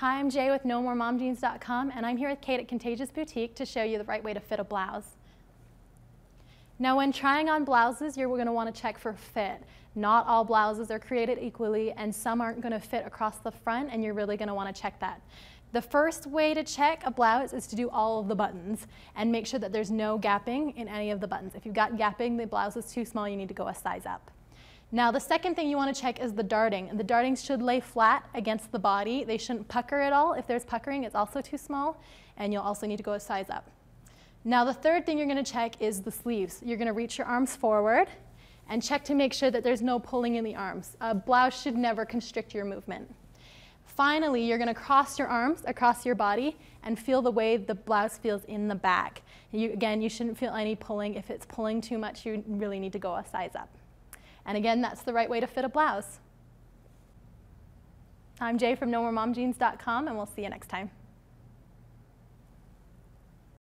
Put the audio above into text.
Hi, I'm Jae with NoMoreMomJeans.com and I'm here with Kate at Contagious Boutique to show you the right way to fit a blouse. Now when trying on blouses, you're going to want to check for fit. Not all blouses are created equally and some aren't going to fit across the front and you're really going to want to check that. The first way to check a blouse is to do all of the buttons and make sure that there's no gapping in any of the buttons. If you've got gapping, the blouse is too small, you need to go a size up. Now the second thing you want to check is the darting. And The dartings should lay flat against the body. They shouldn't pucker at all. If there's puckering, it's also too small, and you'll also need to go a size up. Now the third thing you're going to check is the sleeves. You're going to reach your arms forward and check to make sure that there's no pulling in the arms. A blouse should never constrict your movement. Finally, you're going to cross your arms across your body and feel the way the blouse feels in the back. You, again, you shouldn't feel any pulling. If it's pulling too much, you really need to go a size up. And again, that's the right way to fit a blouse. I'm Jae from NoMoreMomJeans.com, and we'll see you next time.